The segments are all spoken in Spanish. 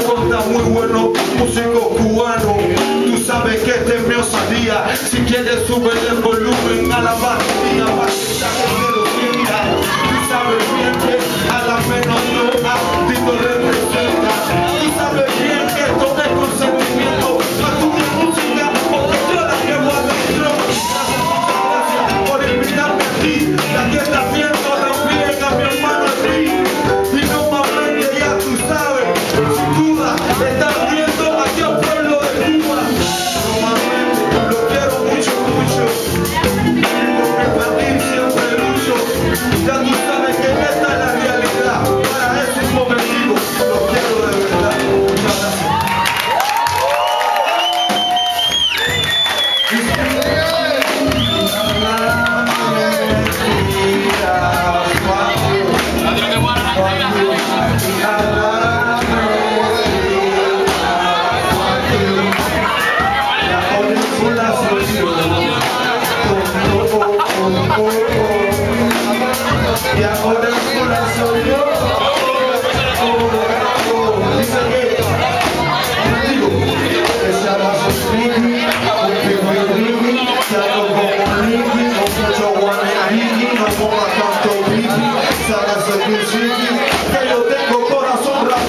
todas muy buenos músicos cubanos. Tú sabes que este es mi. Si quieres, sube el volumen a la batería. Acepta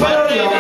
Mario.